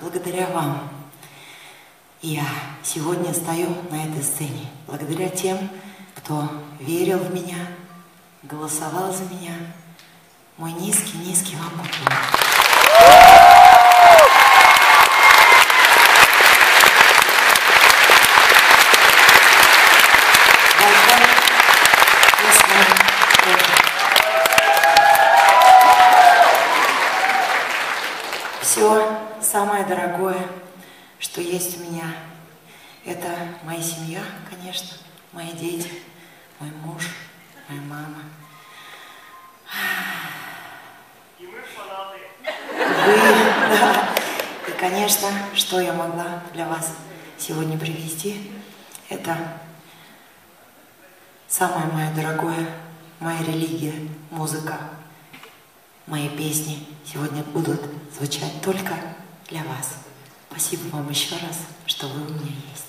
благодаря вам я сегодня стою на этой сцене. Благодаря тем, кто верил в меня, голосовал за меня. Мой низкий-низкий вам поклон. Большой я с вами тоже. Все самое дорогое, что есть у меня, это моя семья, конечно, мои дети, мой муж, моя мама. Вы, да. И, конечно, что я могла для вас сегодня привести, это самое мое дорогое, моя религия, музыка. Мои песни сегодня будут звучать только для вас. Спасибо вам еще раз, что вы у меня есть.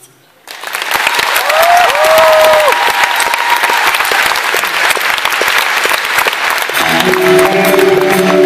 Thank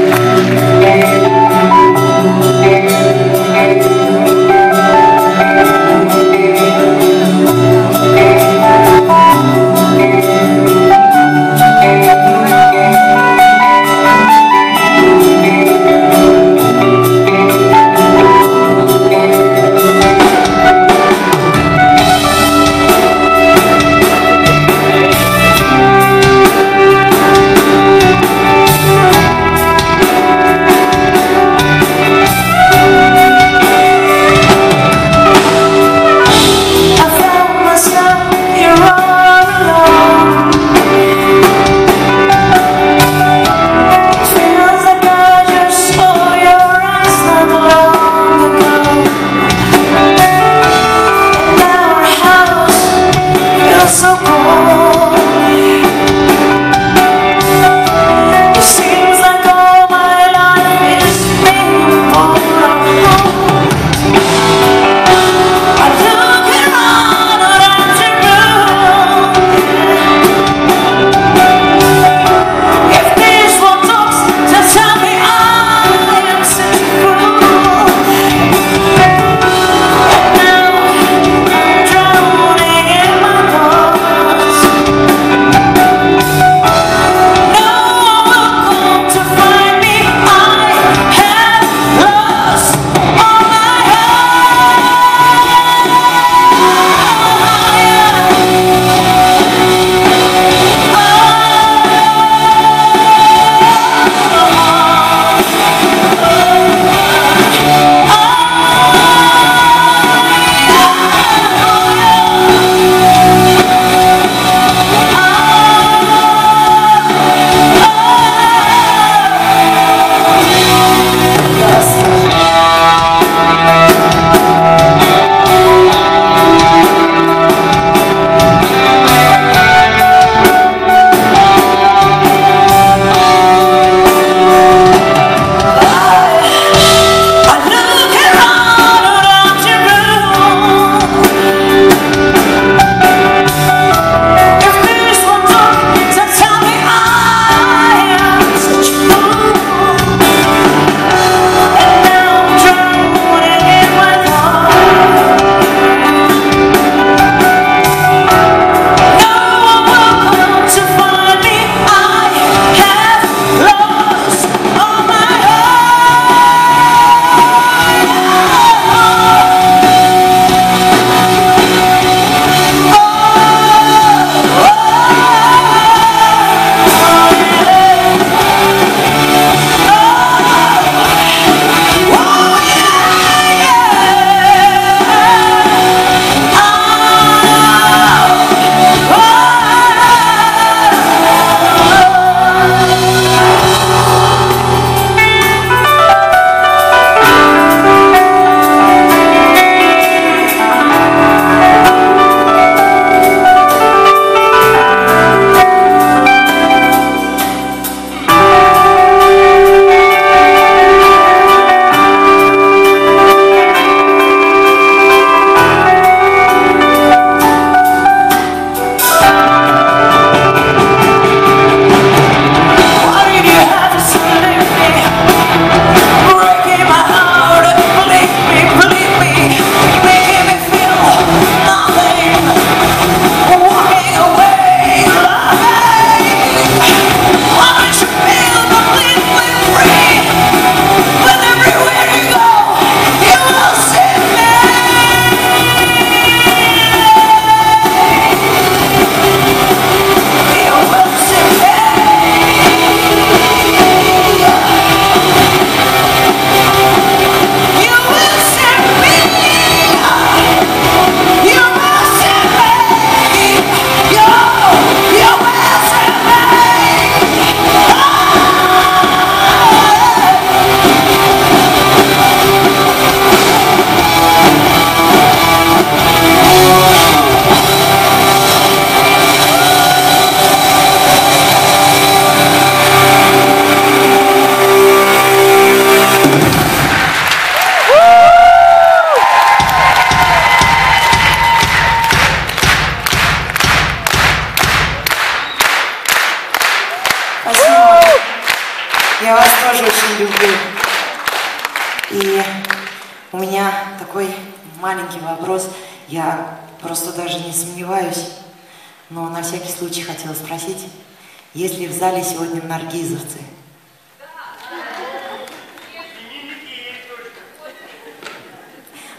наргизовцы?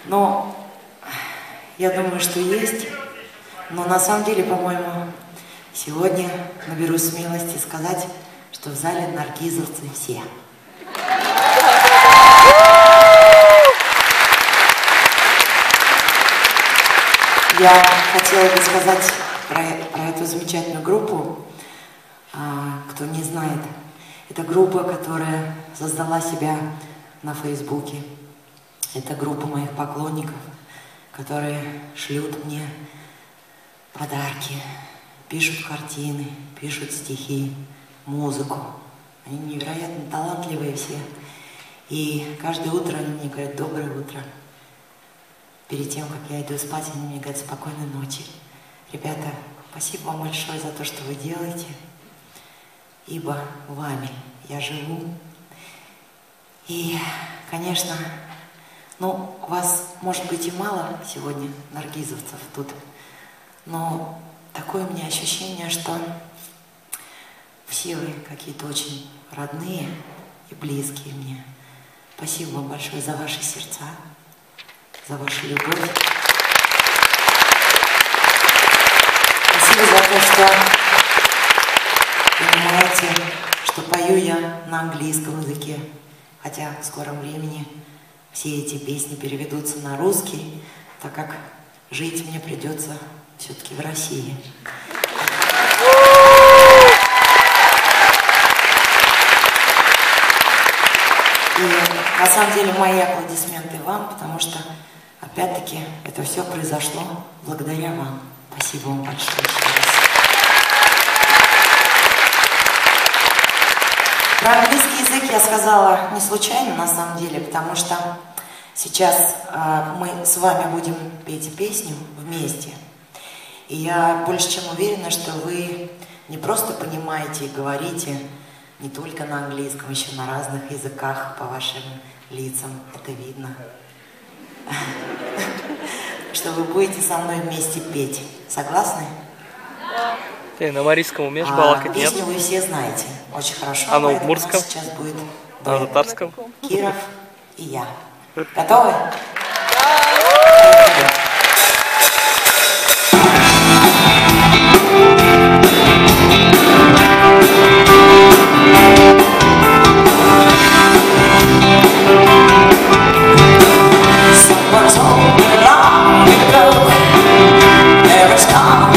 Но я думаю, что есть. Но на самом деле, по-моему, сегодня наберу смелости сказать, что в зале наргизовцы все. Я хотела бы сказать про, про эту замечательную группу, кто не знает. Это группа, которая создала себя на Фейсбуке. Это группа моих поклонников, которые шлют мне подарки, пишут картины, пишут стихи, музыку. Они невероятно талантливые все. И каждое утро они мне говорят «Доброе утро». Перед тем, как я иду спать, они мне говорят «Спокойной ночи». Ребята, спасибо вам большое за то, что вы делаете, ибо вами я живу. И, конечно, ну, вас, может быть, и мало сегодня, наргизовцев тут, но такое у меня ощущение, что все вы какие-то очень родные и близкие мне. Спасибо вам большое за ваши сердца, за вашу любовь. Спасибо за то, что понимаете, что пою я на английском языке, хотя в скором времени все эти песни переведутся на русский, так как жить мне придется все-таки в России. И на самом деле мои аплодисменты вам, потому что, опять-таки, это все произошло благодаря вам. Спасибо вам большое. Про английский язык я сказала не случайно, на самом деле, потому что сейчас э, мы с вами будем петь песню вместе. И я больше чем уверена, что вы не просто понимаете и говорите не только на английском, еще на разных языках по вашим лицам. Это видно. Что вы будете со мной вместе петь. Согласны? Ты на марийском умеешь балакать, а, Песню вы все знаете очень хорошо. А ну, в Мурском? Сейчас будет на татарском? Киров и я. Готовы? say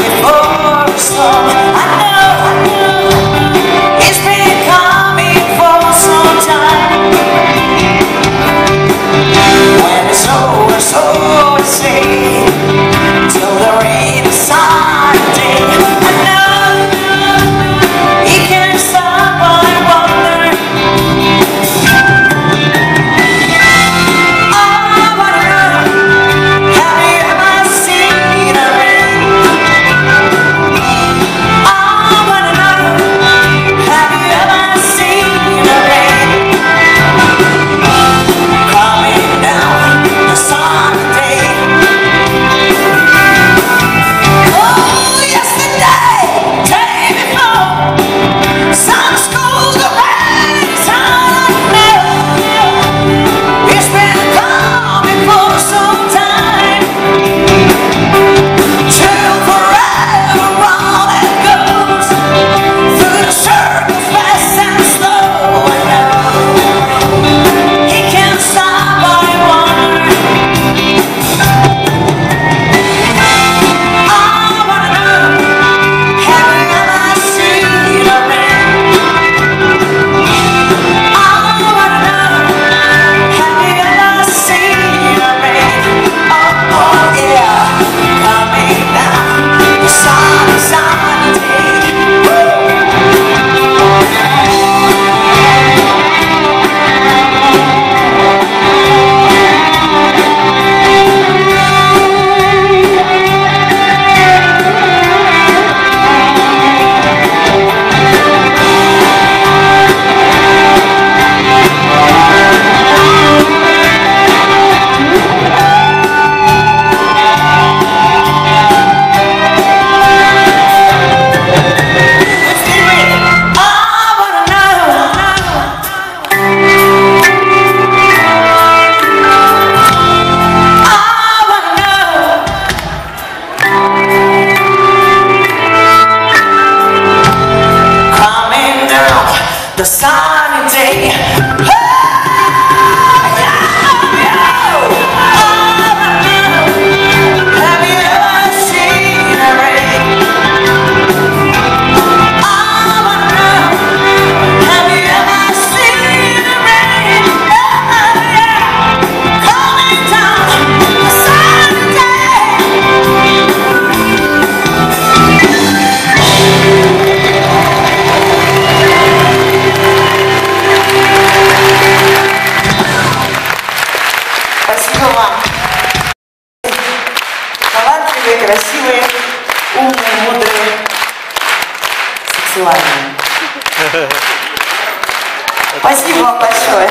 Спасибо вам большое.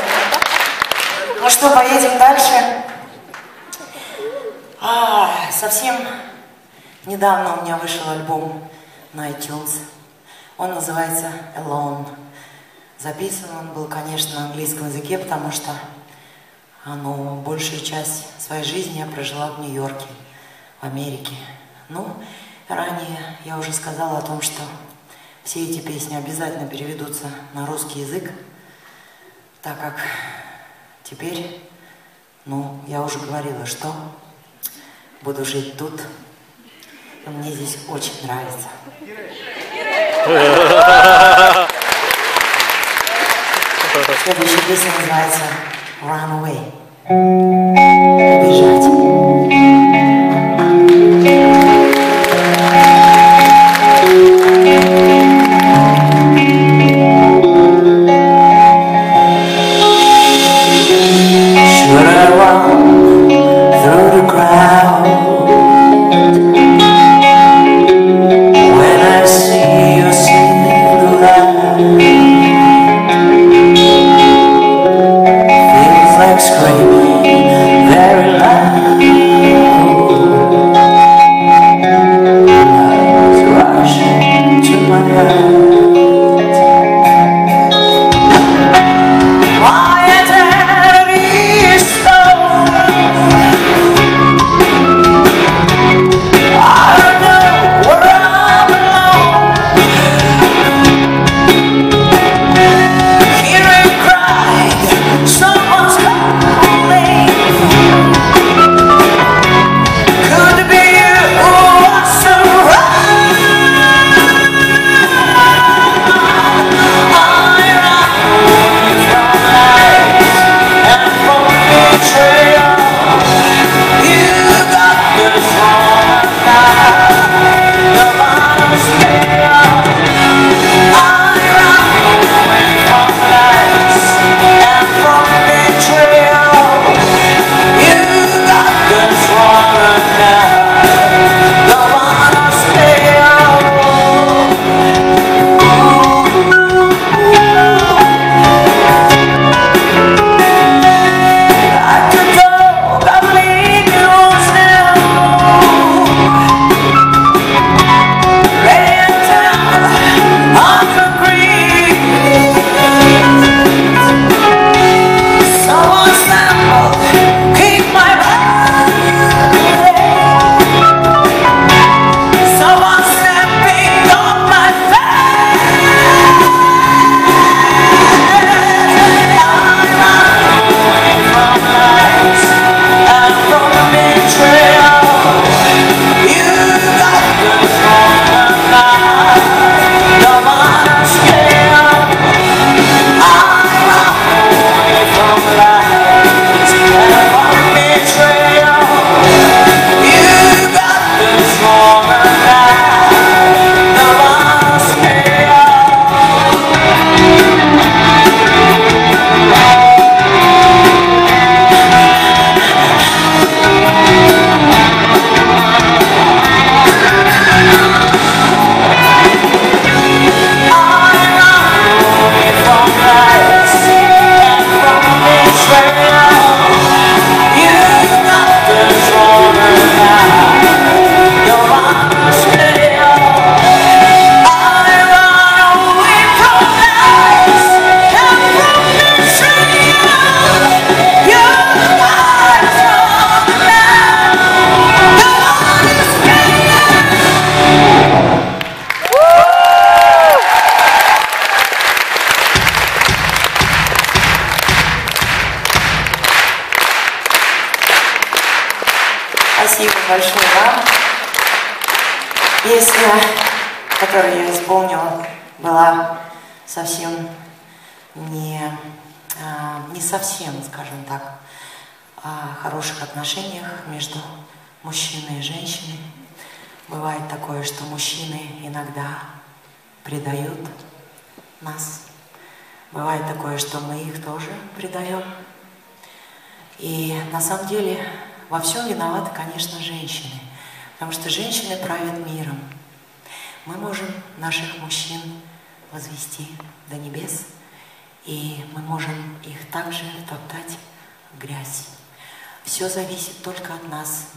Ну что, поедем дальше. А, совсем недавно у меня вышел альбом на iTunes. Он называется Alone. Записан он был, конечно, на английском языке, потому что ну, большую часть своей жизни я прожила в Нью-Йорке, в Америке. Ну, ранее я уже сказала о том, что все эти песни обязательно переведутся на русский язык, так как теперь, ну, я уже говорила, что буду жить тут, и мне здесь очень нравится. Следующая песня называется Run Away. Убежать.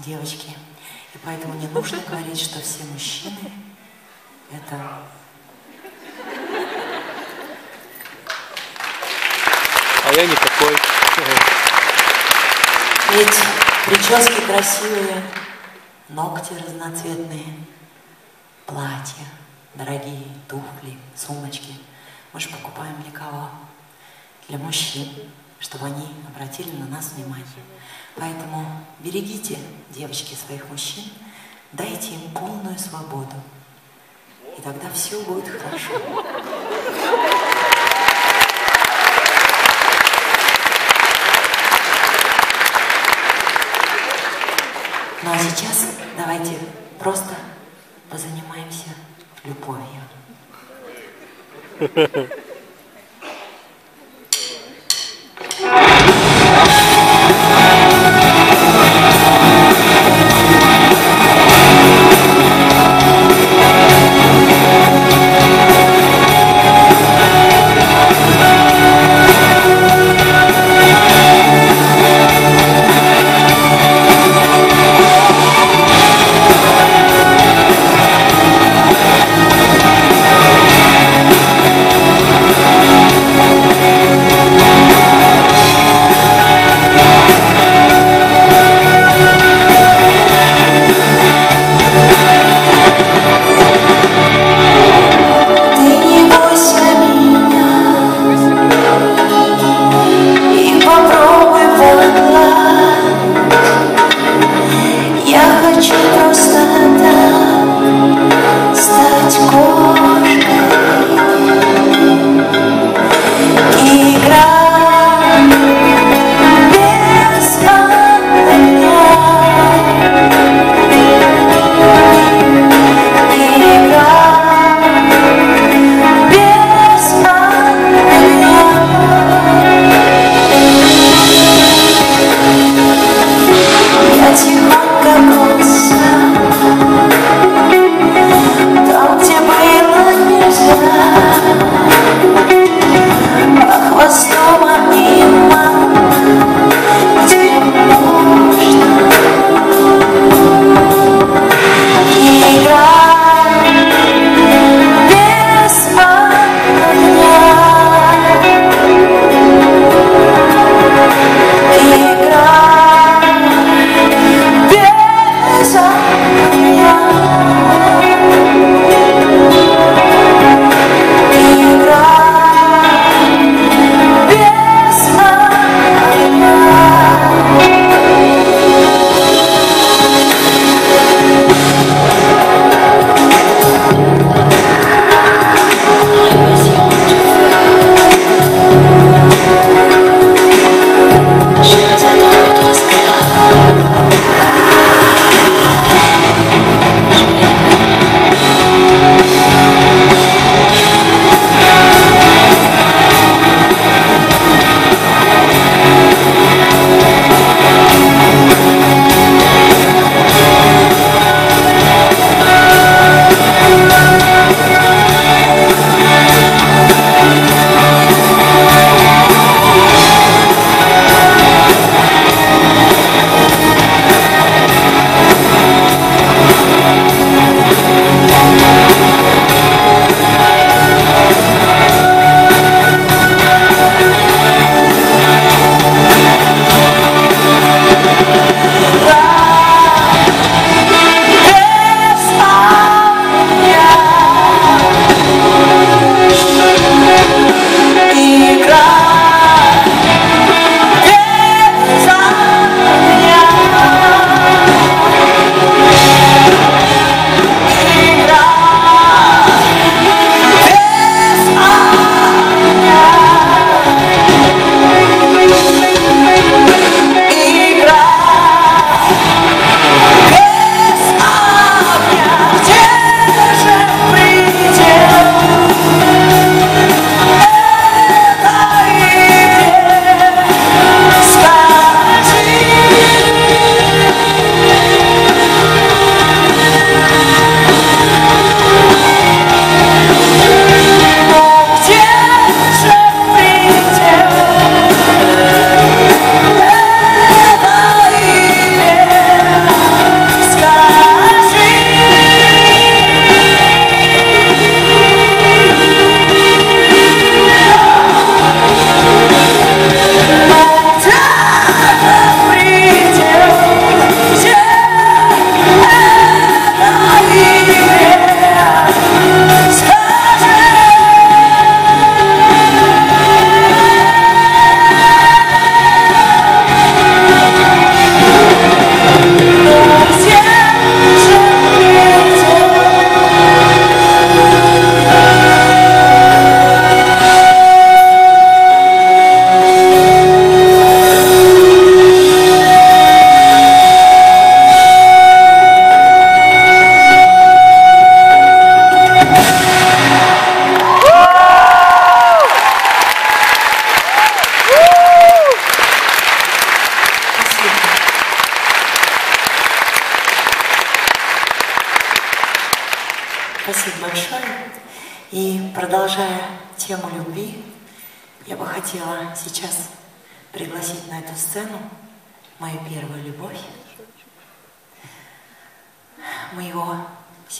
Девочки. И поэтому не нужно говорить, что все мужчины это А я не такой. Ведь прически красивые, ногти разноцветные, платья, дорогие туфли, сумочки. Мы же покупаем для кого? Для мужчин, чтобы они обратили на нас внимание. Поэтому берегите, девочки, своих мужчин, дайте им полную свободу. И тогда все будет хорошо. Ну а сейчас давайте просто позанимаемся любовью.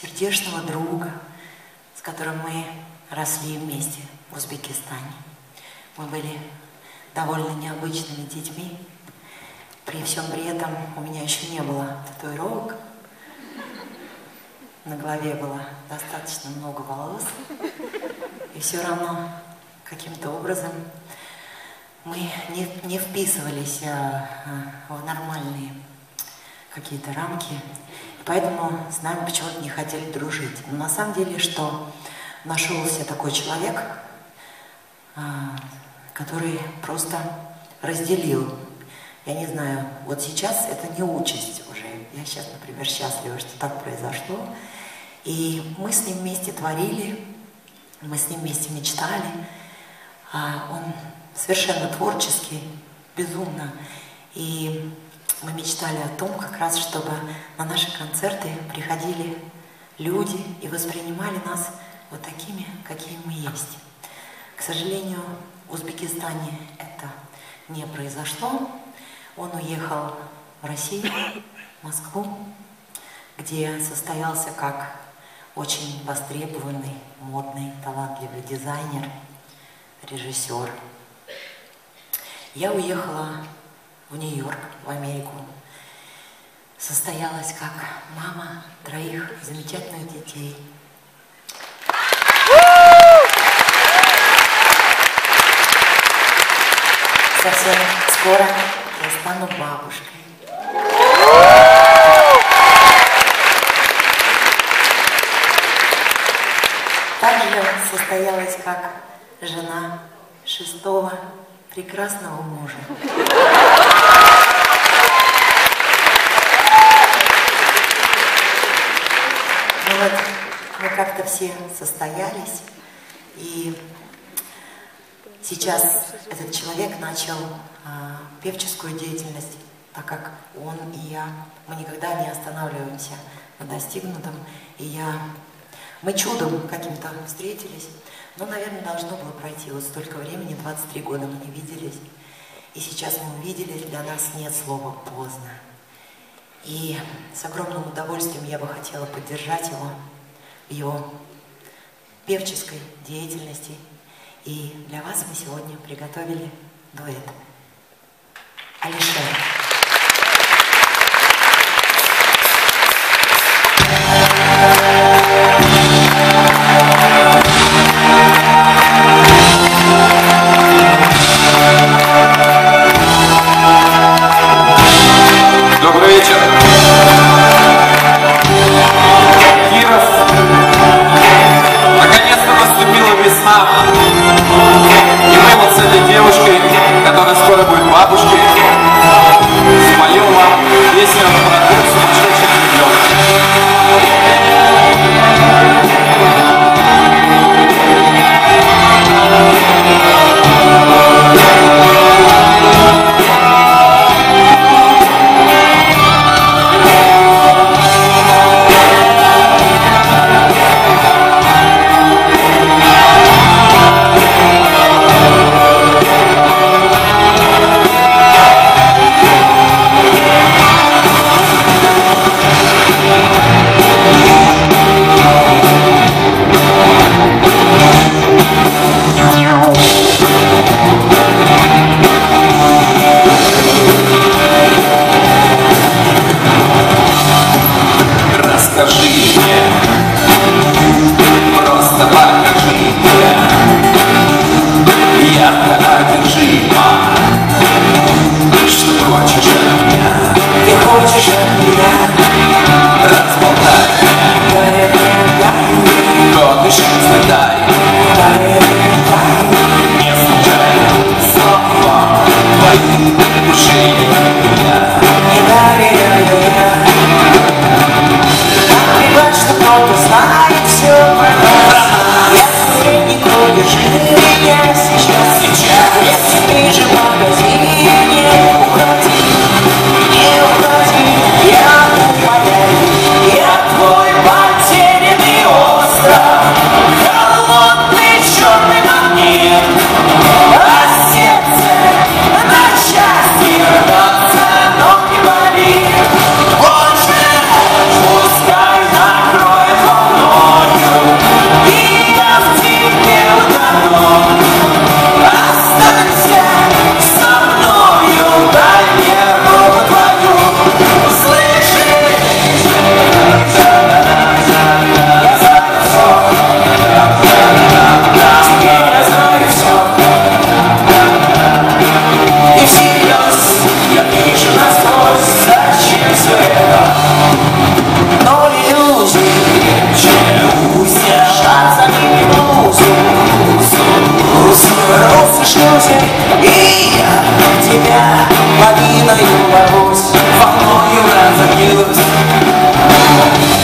сердечного друга, с которым мы росли вместе в Узбекистане. Мы были довольно необычными детьми. При всем при этом у меня еще не было татуировок. На голове было достаточно много волос. И все равно каким-то образом мы не, не вписывались а, а, в нормальные какие-то рамки. Поэтому с нами почему-то не хотели дружить. Но на самом деле, что нашелся такой человек, а, который просто разделил. Я не знаю, вот сейчас это не участь уже. Я сейчас, например, счастлива, что так произошло. И мы с ним вместе творили, мы с ним вместе мечтали. А он совершенно творческий, безумно. И мы мечтали о том, как раз, чтобы на наши концерты приходили люди и воспринимали нас вот такими, какими мы есть. К сожалению, в Узбекистане это не произошло. Он уехал в Россию, в Москву, где состоялся как очень востребованный, модный, талантливый дизайнер, режиссер. Я уехала в Нью-Йорк, в Америку. Состоялась как мама троих замечательных детей. Совсем скоро я стану бабушкой. Также состоялась как жена шестого прекрасного мужа. Ну вот, мы как-то все состоялись, и сейчас этот человек начал а, певческую деятельность, так как он и я, мы никогда не останавливаемся на достигнутом, и я мы чудом каким-то встретились, но, наверное, должно было пройти вот столько времени, 23 года мы не виделись. И сейчас мы увиделись, для нас нет слова «поздно». И с огромным удовольствием я бы хотела поддержать его в его певческой деятельности. И для вас мы сегодня приготовили дуэт. Алишер. споем вам песню про Турцию,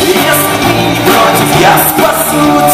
Если ты не против, я спасу тебя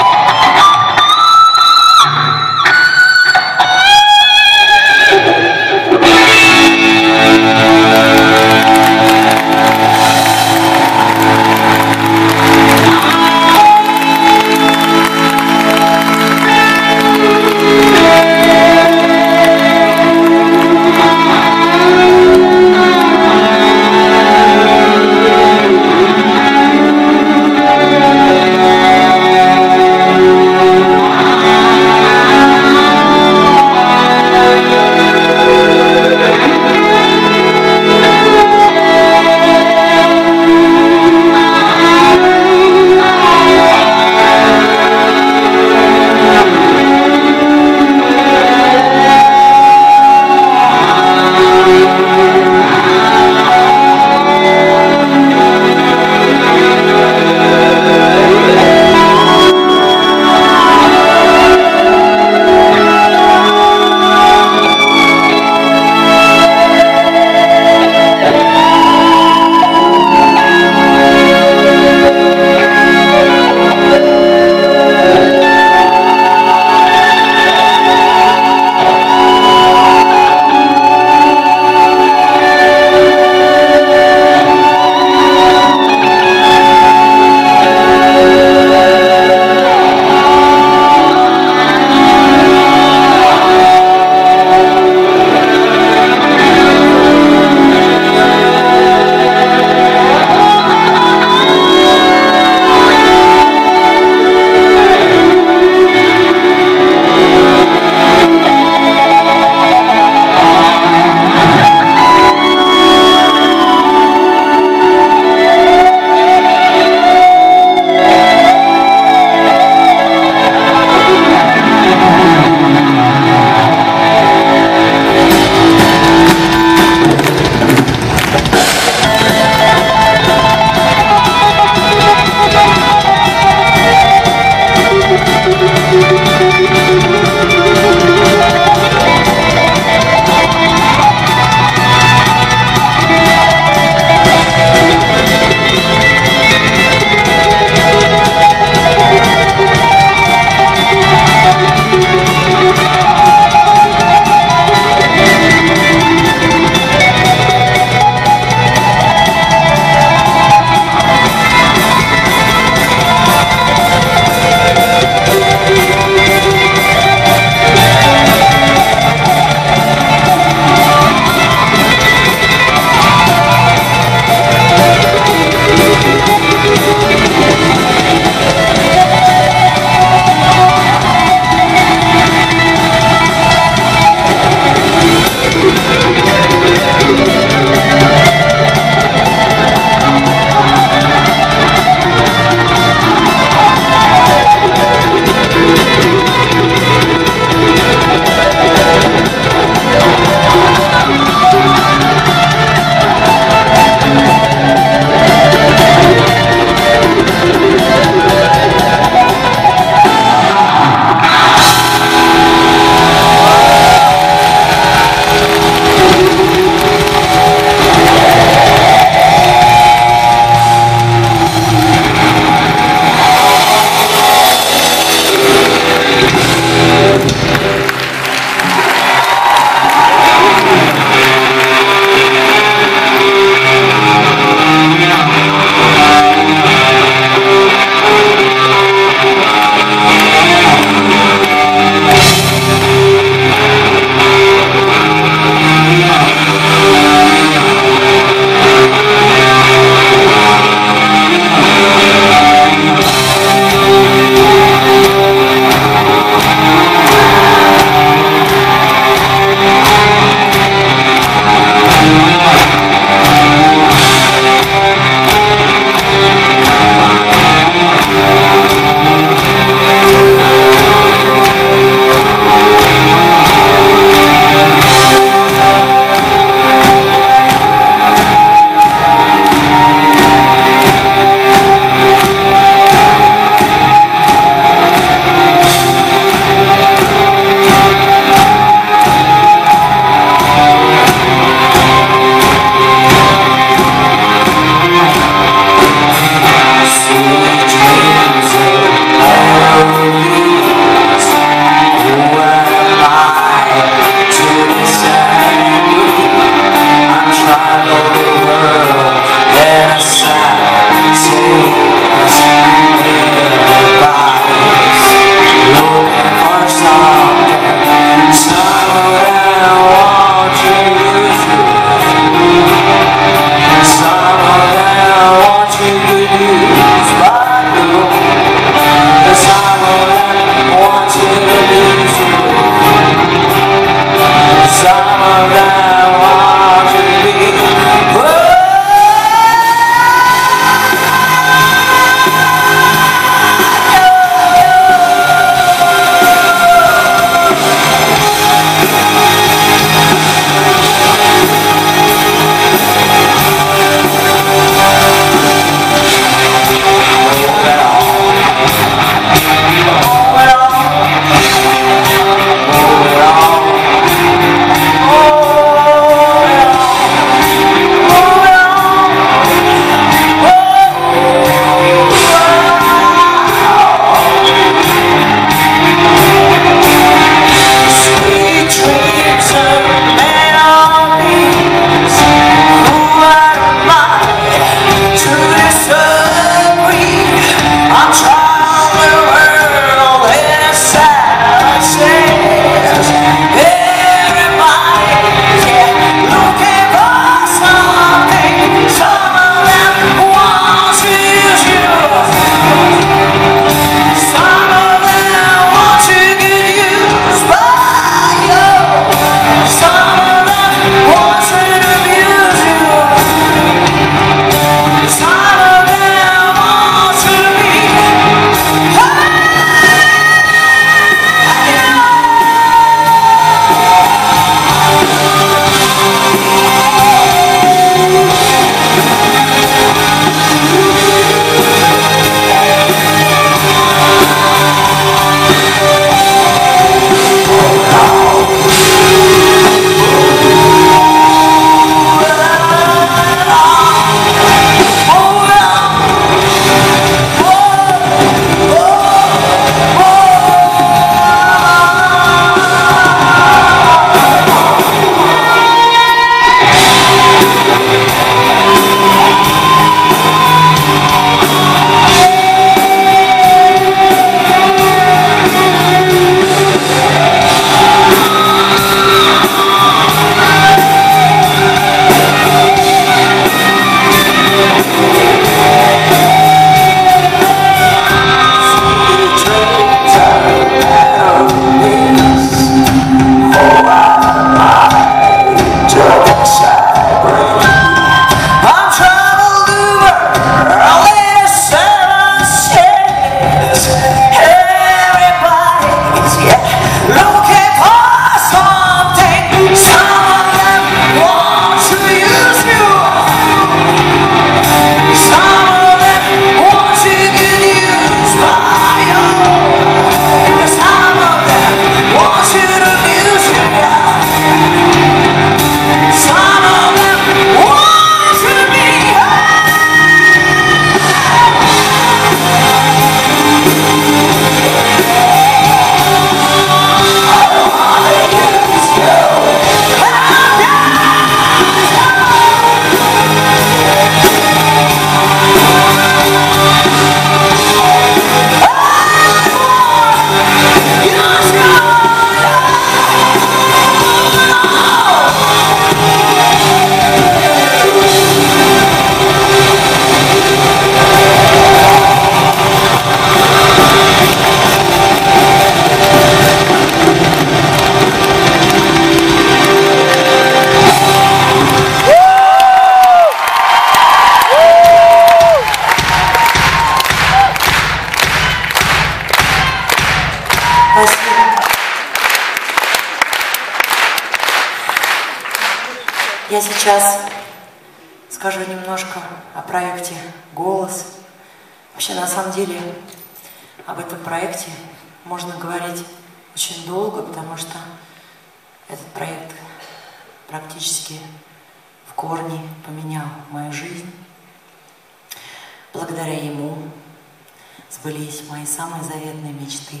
сбылись мои самые заветные мечты.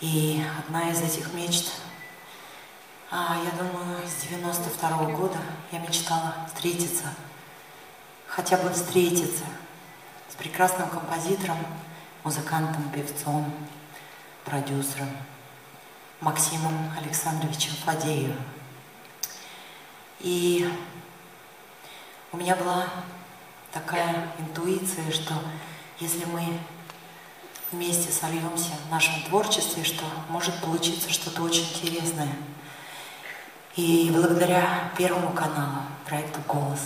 И одна из этих мечт, а, я думаю, с 92 -го года я мечтала встретиться, хотя бы встретиться с прекрасным композитором, музыкантом, певцом, продюсером Максимом Александровичем Фадеевым. И у меня была такая интуиция, что если мы вместе сольемся в нашем творчестве, что может получиться что-то очень интересное. И благодаря Первому каналу, проекту «Голос»,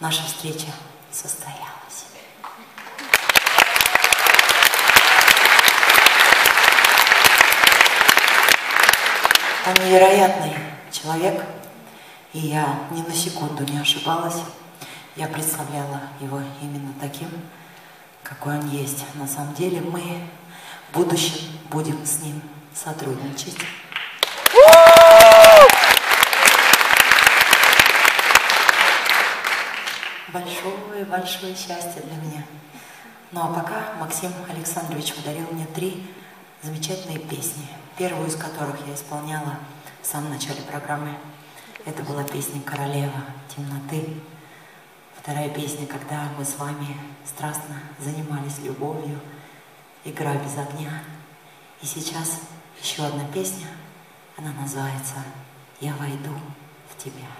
наша встреча состоялась. Он невероятный человек, и я ни на секунду не ошибалась. Я представляла его именно таким, какой он есть. На самом деле мы в будущем будем с ним сотрудничать. Большое-большое счастье для меня. Ну а пока Максим Александрович подарил мне три замечательные песни, первую из которых я исполняла в самом начале программы. Это была песня «Королева темноты». Вторая песня, когда мы с вами страстно занимались любовью, игра без огня. И сейчас еще одна песня, она называется «Я войду в тебя».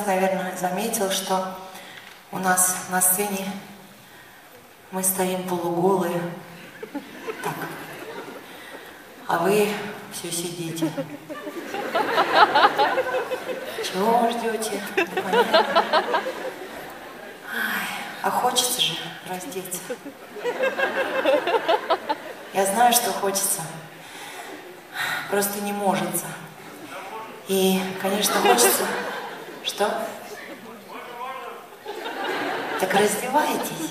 Вас, наверное, заметил, что у нас на сцене мы стоим полуголые. Так. А вы все сидите. Чего ждете? А хочется же раздеться. Я знаю, что хочется. Просто не может. И, конечно, хочется... Что? Так раздевайтесь.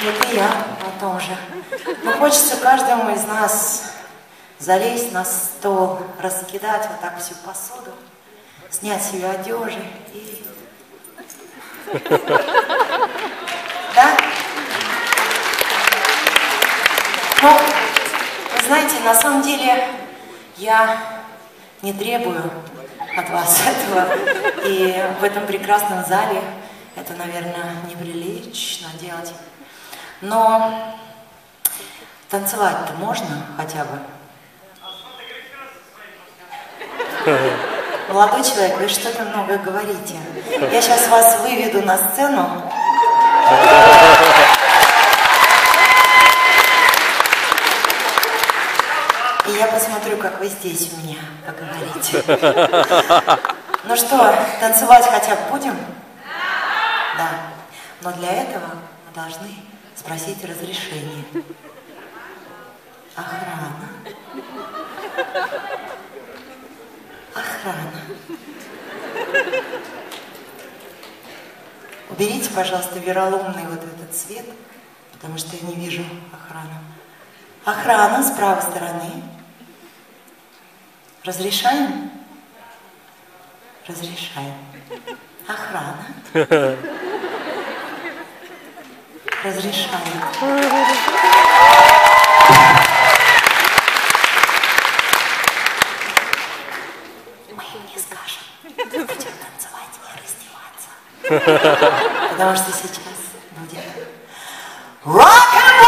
Вот и я о том же. Но хочется каждому из нас залезть на стол, раскидать вот так всю посуду, снять себе одежи и... Да? Ну, знаете, на самом деле я не требую от вас этого. И в этом прекрасном зале это, наверное, неприлично делать. Но танцевать-то можно хотя бы? Молодой человек, вы что-то много говорите. Я сейчас вас выведу на сцену. И я посмотрю, как вы здесь у меня поговорите. Ну что, танцевать хотя бы будем? Да. Но для этого мы должны спросить разрешение. Охрана. Охрана. Уберите, пожалуйста, вероломный вот этот цвет, потому что я не вижу охрану. Охрана с правой стороны. Разрешаем? Разрешаем. Охрана. Разрешаем. Мы им не скажем. Будем танцевать и раздеваться. Потому что сейчас будет рок-н-ролл!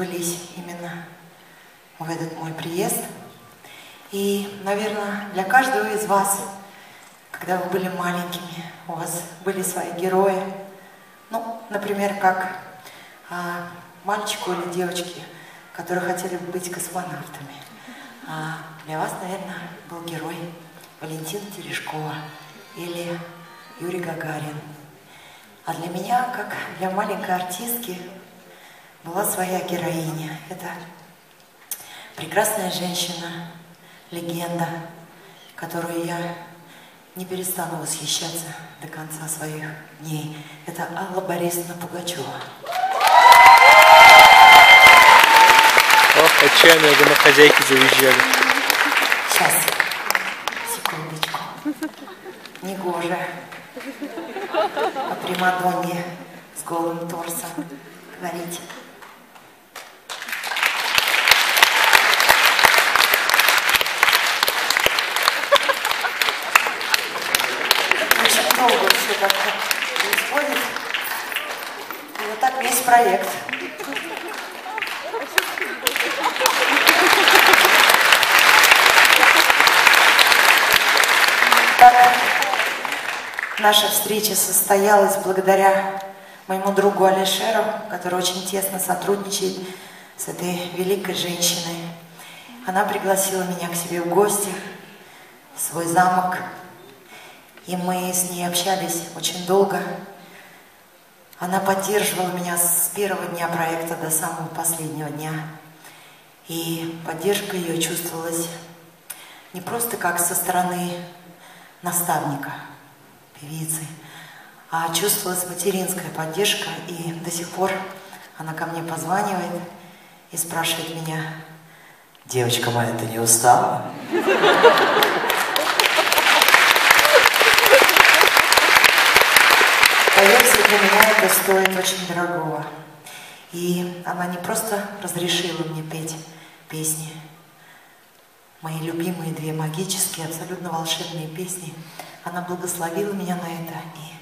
Сбылись именно в этот мой приезд. И, наверное, для каждого из вас, когда вы были маленькими, у вас были свои герои, ну, например, как а, мальчику или девочке, которые хотели быть космонавтами. А для вас, наверное, был герой Валентина Терешкова или Юрий Гагарин. А для меня, как для маленькой артистки, была своя героиня. Это прекрасная женщина, легенда, которую я не перестану восхищаться до конца своих дней. Это Алла Борисовна Пугачева. Ох, отчаянные домохозяйки завизжали. Сейчас, секундочку. Негоже о Примадонне с голым торсом говорить. Очень долго все как-то происходит. И вот так весь проект. Так, наша встреча состоялась благодаря моему другу Алишеру, который очень тесно сотрудничает с этой великой женщиной. Она пригласила меня к себе в гости, в свой замок, и мы с ней общались очень долго. Она поддерживала меня с первого дня проекта до самого последнего дня. И поддержка ее чувствовалась не просто как со стороны наставника, певицы, а чувствовалась материнская поддержка, и до сих пор она ко мне позванивает и спрашивает меня, девочка моя, ты не устала? Поверьте, для меня это стоит очень дорогого. И она не просто разрешила мне петь песни, мои любимые две магические, абсолютно волшебные песни. Она благословила меня на это. И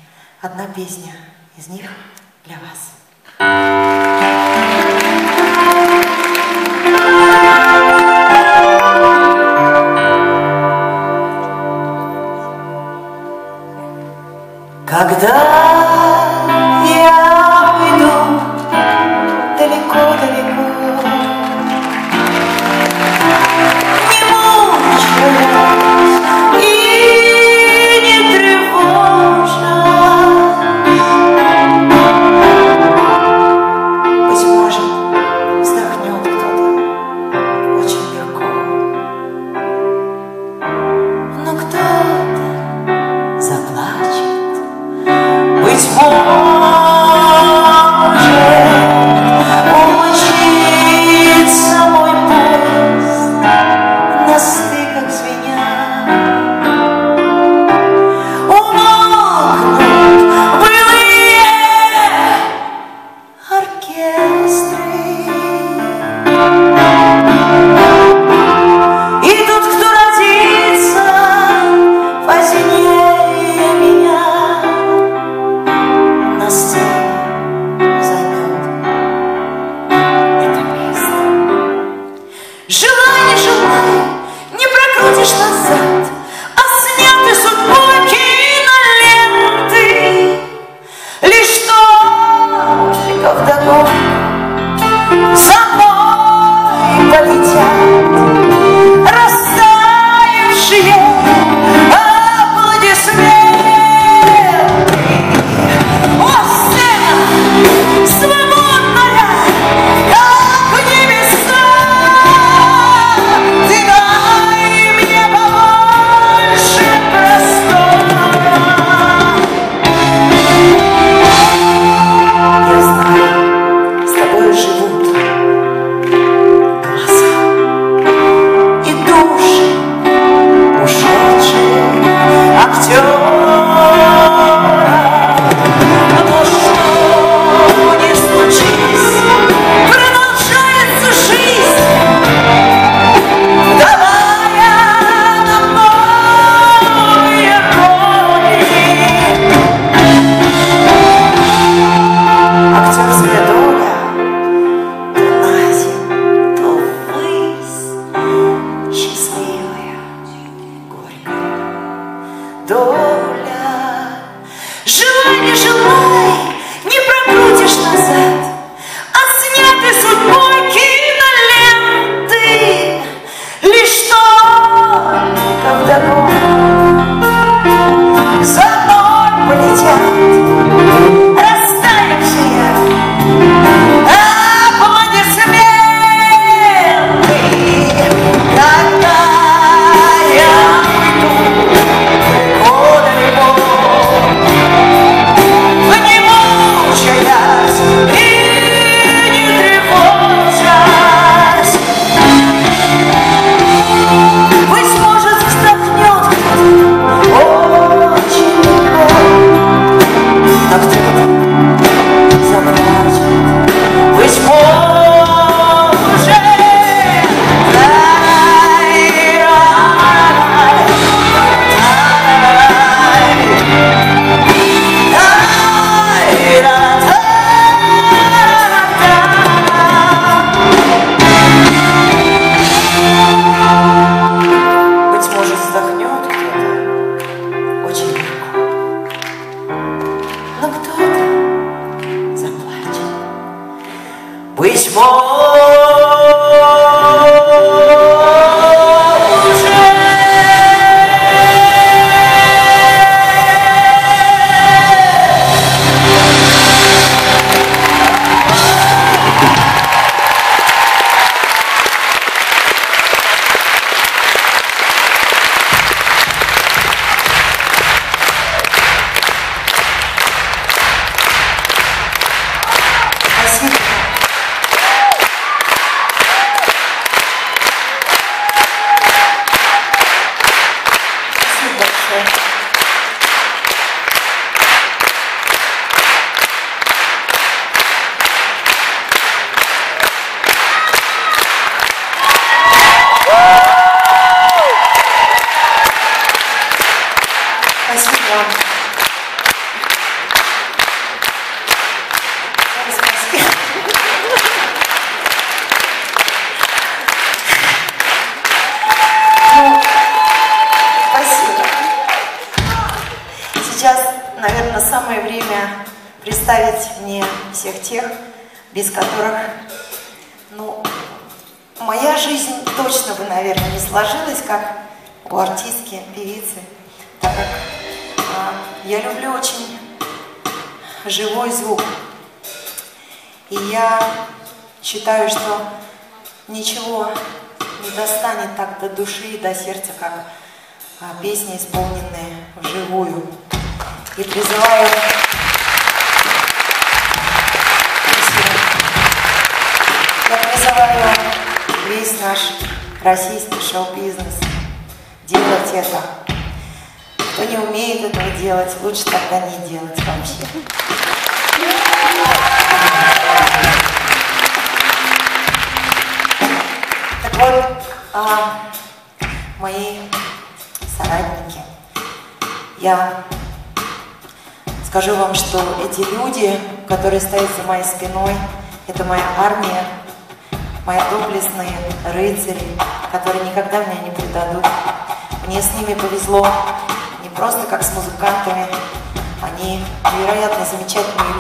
одна песня из них для вас. Когда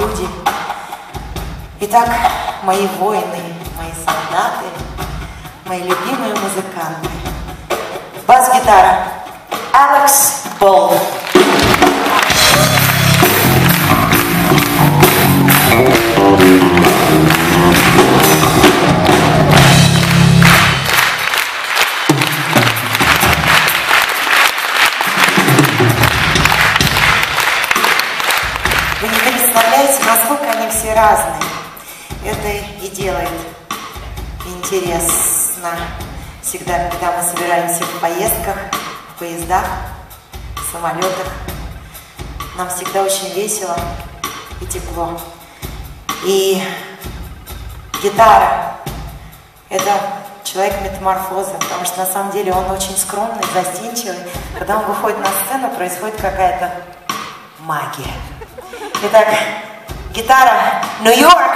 люди. Итак, мои воины, мои солдаты, мои любимые музыканты. Бас-гитара Алекс разные. Это и делает интересно всегда, когда мы собираемся в поездках, в поездах, в самолетах. Нам всегда очень весело и тепло. И гитара – это человек метаморфоза, потому что на самом деле он очень скромный, застенчивый. Когда он выходит на сцену, происходит какая-то магия. Итак, гитара Нью-Йорк.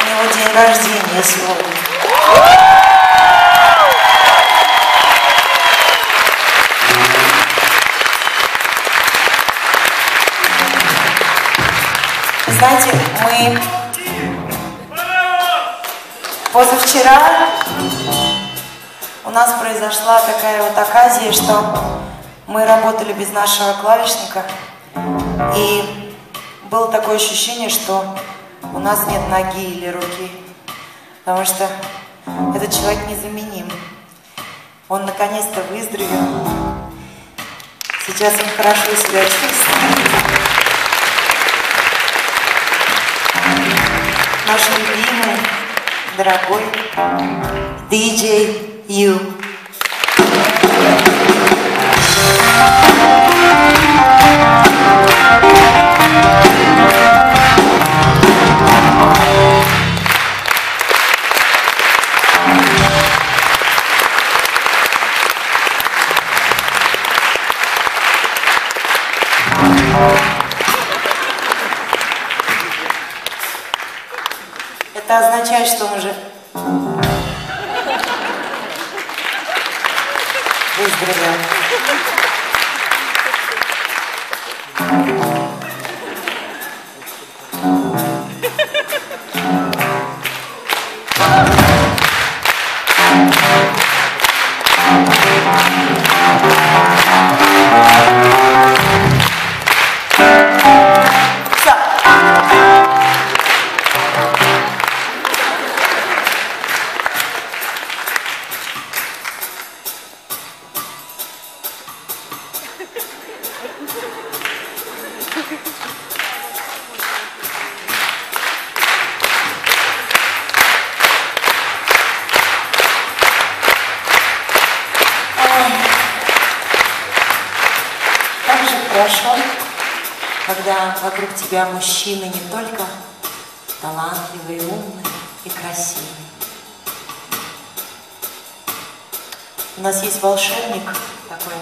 У него позавчера у нас произошла такая вот оказия, что мы работали без нашего клавишника, и было такое ощущение, что у нас нет ноги или руки, потому что этот человек незаменим. Он наконец-то выздоровел. Сейчас он хорошо себя чувствует. Наш любимый, дорогой DJ Ю. Означает, что он уже выздоровел. Вокруг тебя мужчины не только талантливые, умные и красивые. У нас есть волшебник такой,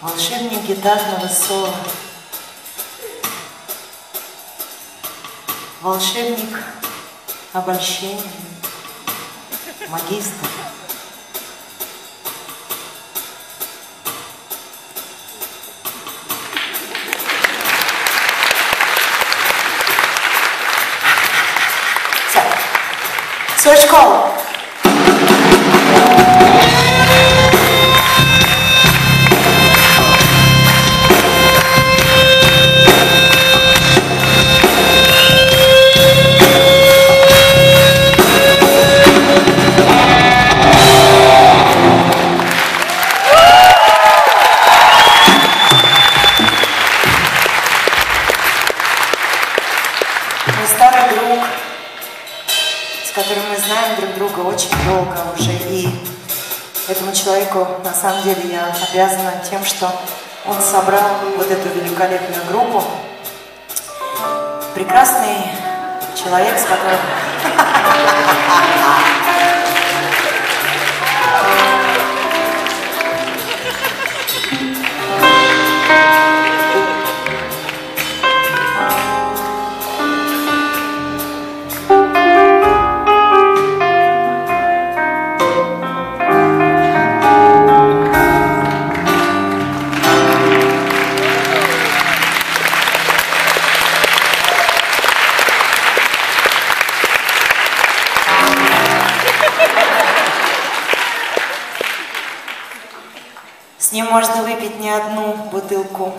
волшебник гитарного соло, волшебник обольщения, магистр. George Collor. Самом деле я обязана тем, что он собрал вот эту великолепную группу. Прекрасный человек, с которым... бутылку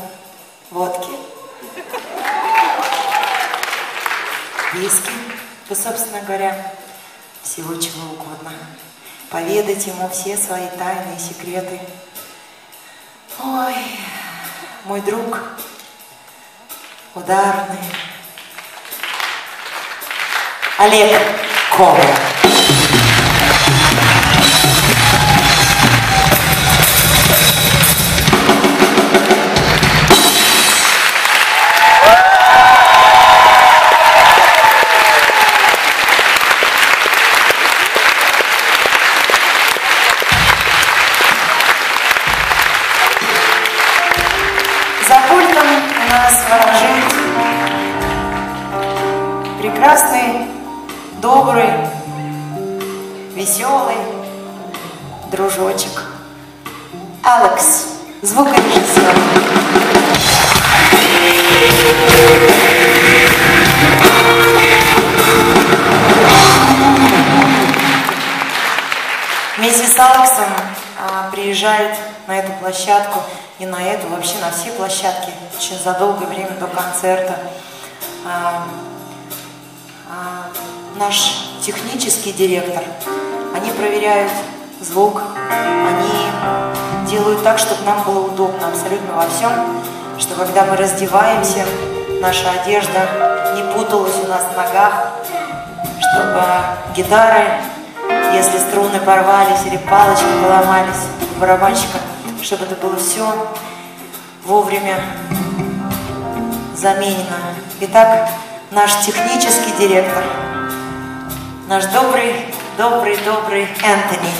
водки, виски, да, собственно говоря, всего чего угодно. Поведать ему все свои тайны и секреты. Ой, мой друг, ударный, Олег Коваль. До концерта. А, а, наш технический директор, они проверяют звук, они делают так, чтобы нам было удобно абсолютно во всем, что когда мы раздеваемся, наша одежда не путалась у нас в ногах, чтобы гитары, если струны порвались или палочки поломались у барабанщика, чтобы это было все вовремя Заменина. Итак, наш технический директор, наш добрый, добрый, добрый Энтони.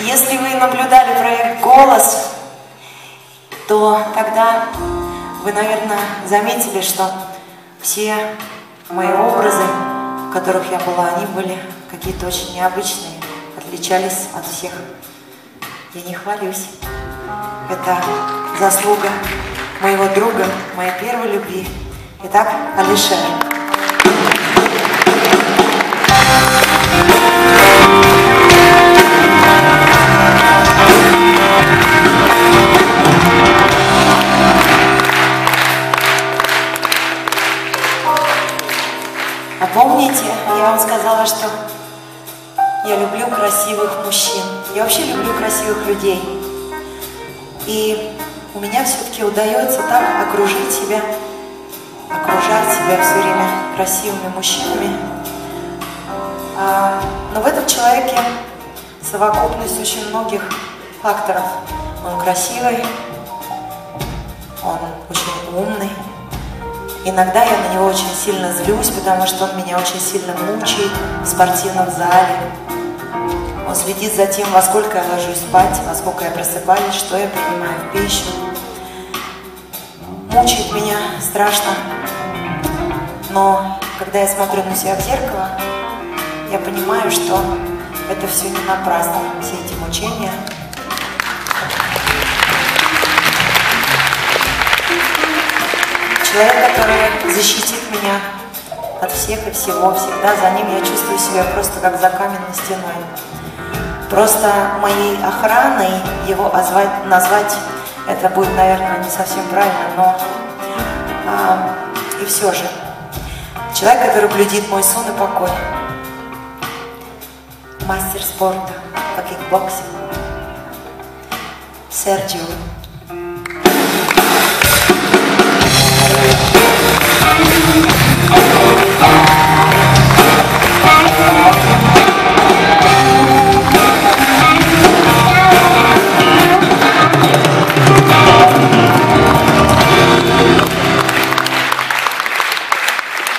Если вы наблюдали проект «Голос», то тогда вы, наверное, заметили, что все мои образы, в которых я была, они были какие-то очень необычные, отличались от всех. Я не хвалюсь. Это заслуга моего друга, моей первой любви. Итак, Алишер. А помните, я вам сказала, что я люблю красивых мужчин. Я вообще люблю красивых людей. И у меня все-таки удается так окружить себя, окружать себя все время красивыми мужчинами. А, но в этом человеке совокупность очень многих факторов. Он красивый, он очень умный. Иногда я на него очень сильно злюсь, потому что он меня очень сильно мучает в спортивном зале. Он следит за тем, во сколько я ложусь спать, во сколько я просыпаюсь, что я принимаю в пищу. Мучает меня страшно. Но когда я смотрю на себя в зеркало, я понимаю, что это все не напрасно, все эти мучения. Человек, который защитит меня от всех и всего, всегда за ним я чувствую себя просто как за каменной стеной. Просто моей охраной его озвать, назвать, это будет, наверное, не совсем правильно, но а, и все же. Человек, который блюдит мой сон и покой. Мастер спорта по кикбоксингу. Серджио.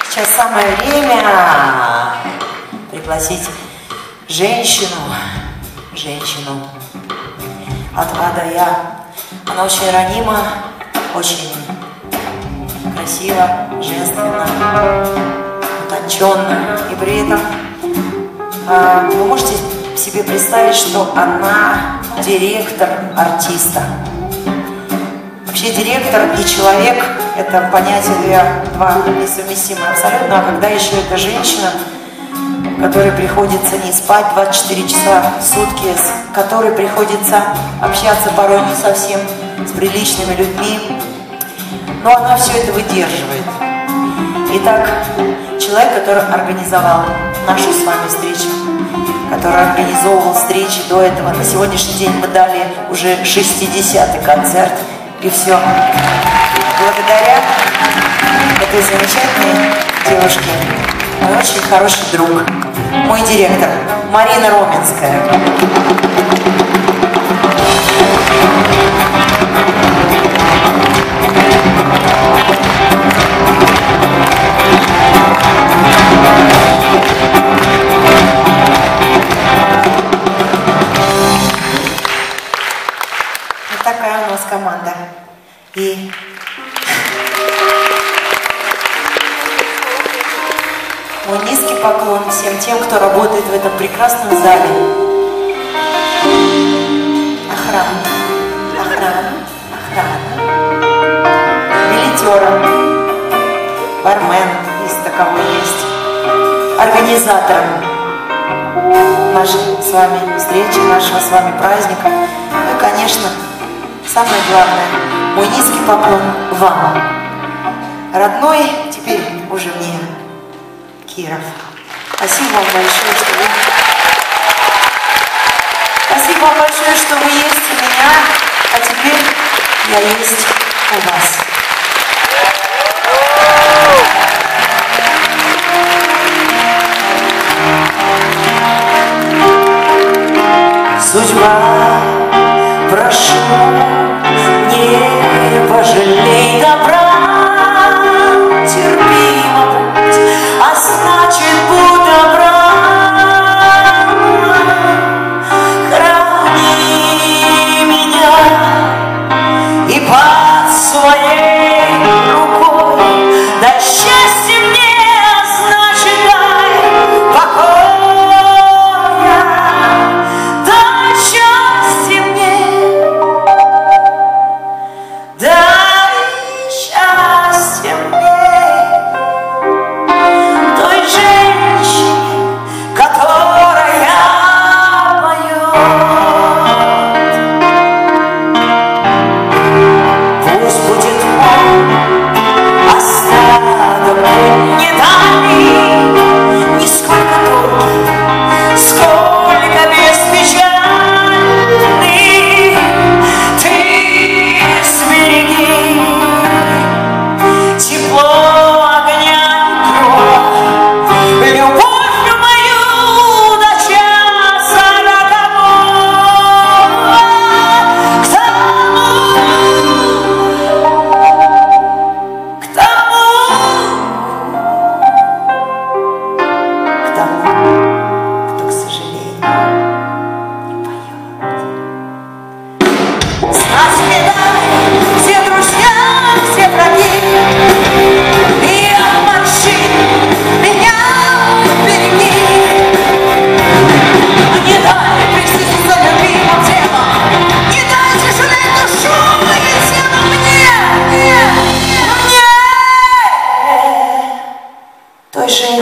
Сейчас самое время пригласить женщину, женщину от А Я. Она очень ранима, очень красиво, женственно, утонченно. И при этом вы можете себе представить, что она директор артиста. Вообще директор и человек – это понятие две, два несовместимые абсолютно. А когда еще это женщина, которой приходится не спать 24 часа в сутки, с которой приходится общаться порой не совсем с приличными людьми, но она все это выдерживает. Итак, человек, который организовал нашу с вами встречу, который организовывал встречи до этого, на сегодняшний день мы дали уже 60-й концерт, и все. Благодаря этой замечательной девушке, мой очень хороший друг, мой директор Марина Роменская. Кто работает в этом прекрасном зале. Охрана, охрана, охрана. Билетерам, бармен, если таковой есть, организаторам нашей с вами встречи, нашего с вами праздника. Ну и, конечно, самое главное, мой низкий поклон вам. Родной теперь уже мне Киров. Спасибо вам большое, что вы... Спасибо вам большое, что вы есть у меня, а теперь я есть у вас. Судьба,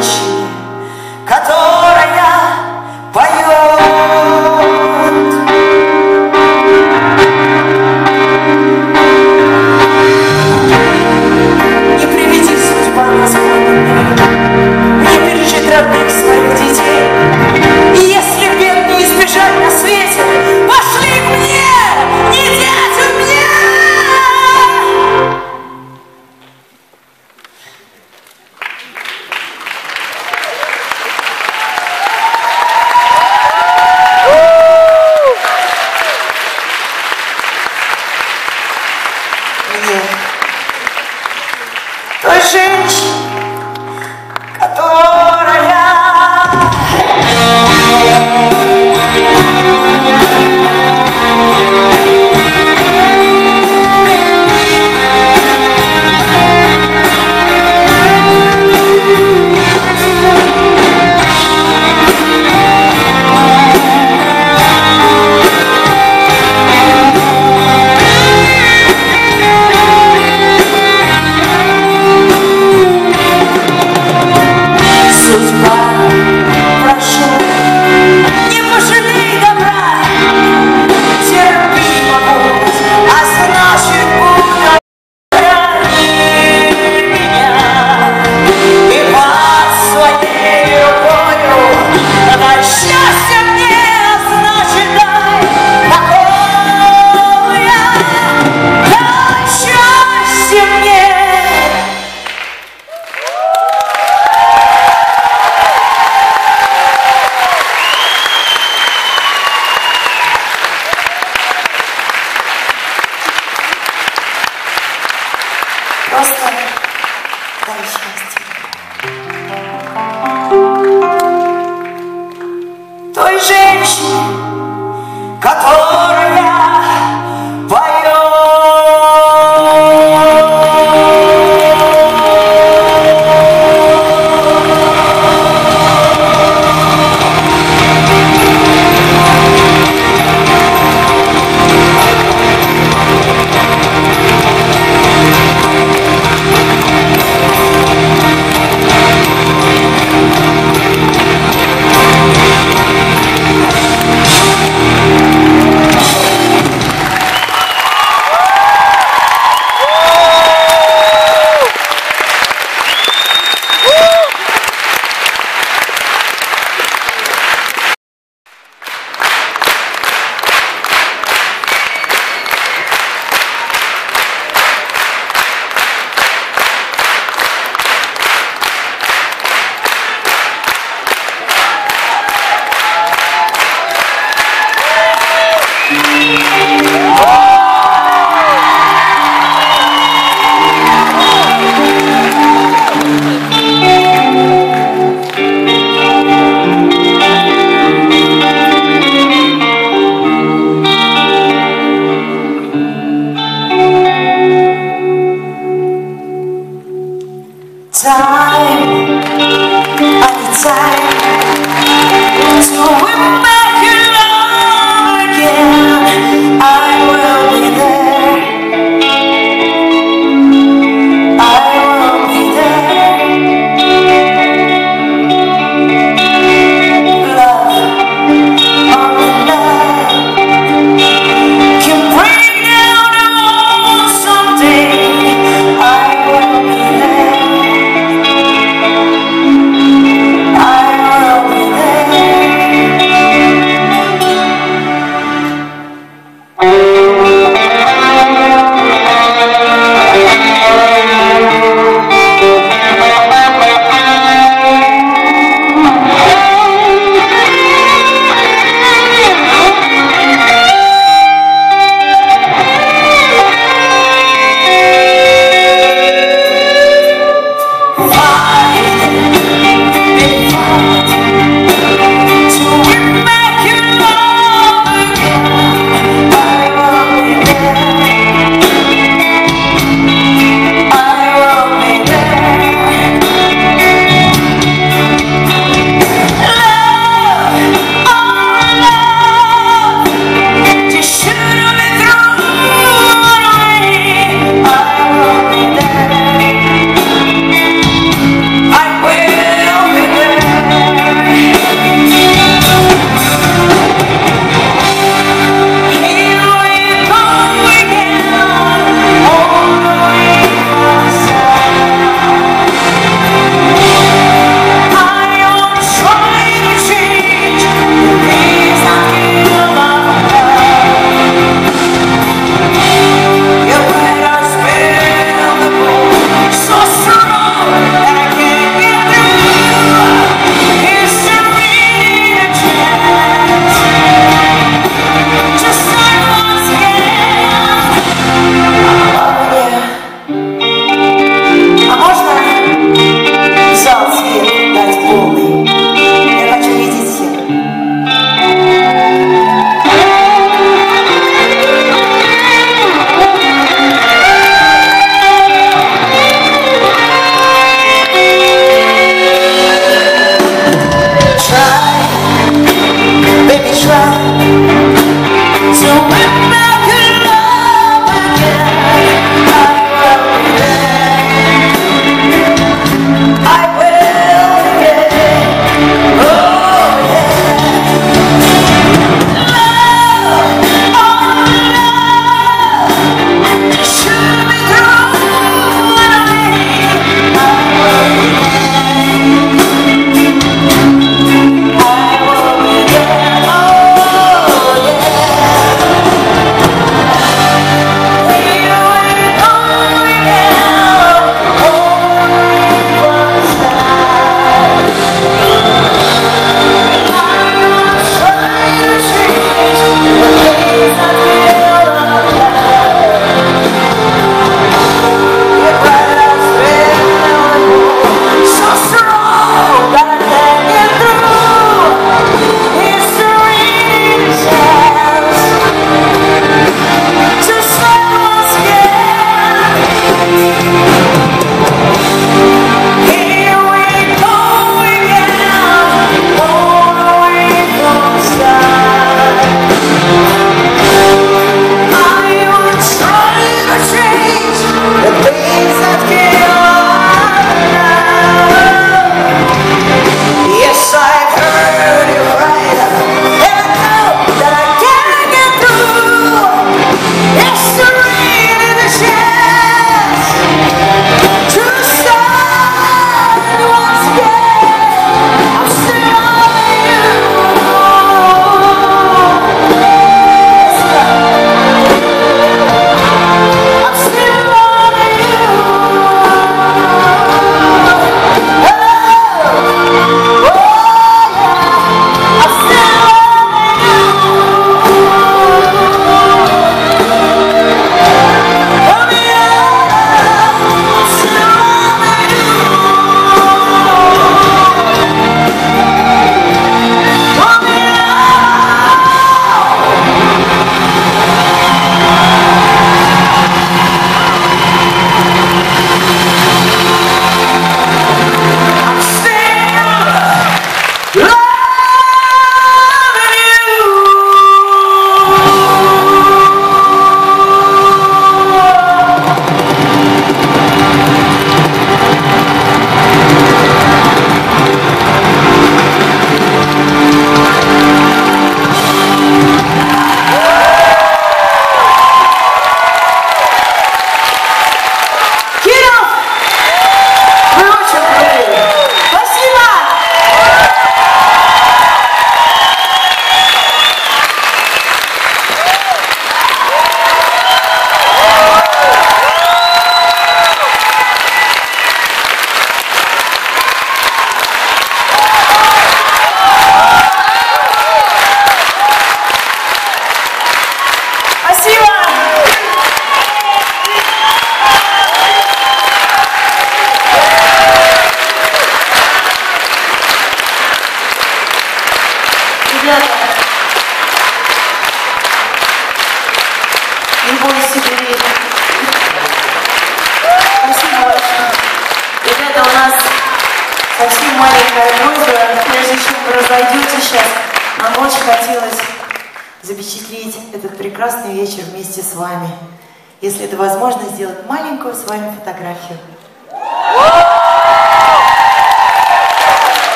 gente.